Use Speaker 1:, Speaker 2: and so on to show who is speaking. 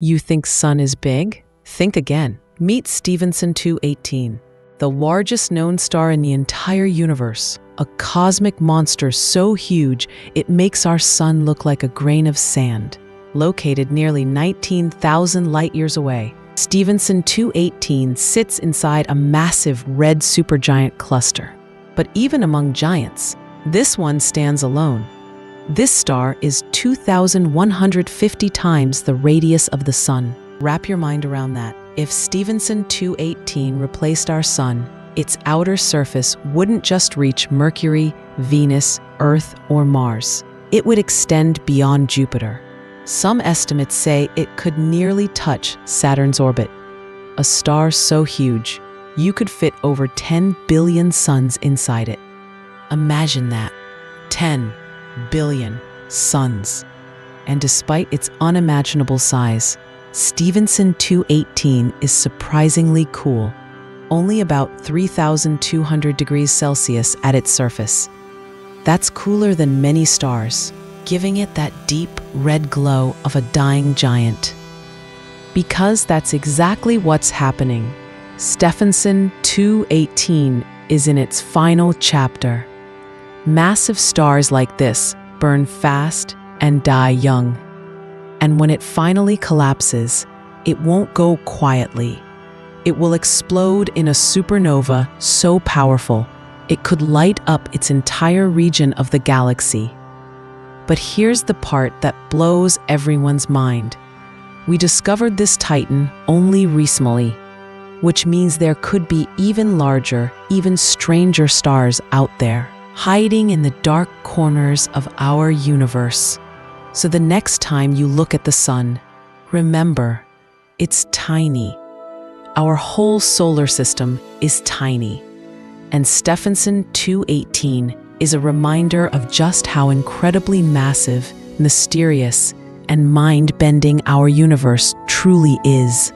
Speaker 1: You think Sun is big? Think again. Meet Stephenson 218, the largest known star in the entire universe. A cosmic monster so huge it makes our sun look like a grain of sand. Located nearly 19,000 light years away, Stephenson 218 sits inside a massive red supergiant cluster. But even among giants, this one stands alone. This star is 2,150 times the radius of the Sun. Wrap your mind around that. If Stephenson 218 replaced our Sun, its outer surface wouldn't just reach Mercury, Venus, Earth, or Mars. It would extend beyond Jupiter. Some estimates say it could nearly touch Saturn's orbit. A star so huge, you could fit over 10 billion suns inside it. Imagine that 10 billion suns. And despite its unimaginable size, Stephenson 218 is surprisingly cool, only about 3,200 degrees Celsius at its surface. That's cooler than many stars, giving it that deep red glow of a dying giant. Because that's exactly what's happening. Stephenson 218 is in its final chapter. Massive stars like this burn fast and die young. And when it finally collapses, it won't go quietly. It will explode in a supernova so powerful it could light up its entire region of the galaxy. But here's the part that blows everyone's mind. We discovered this titan only recently, which means there could be even larger, even stranger stars out there hiding in the dark corners of our universe. So the next time you look at the sun, remember, it's tiny. Our whole solar system is tiny. And Stephenson 218 is a reminder of just how incredibly massive, mysterious, and mind bending our universe truly is.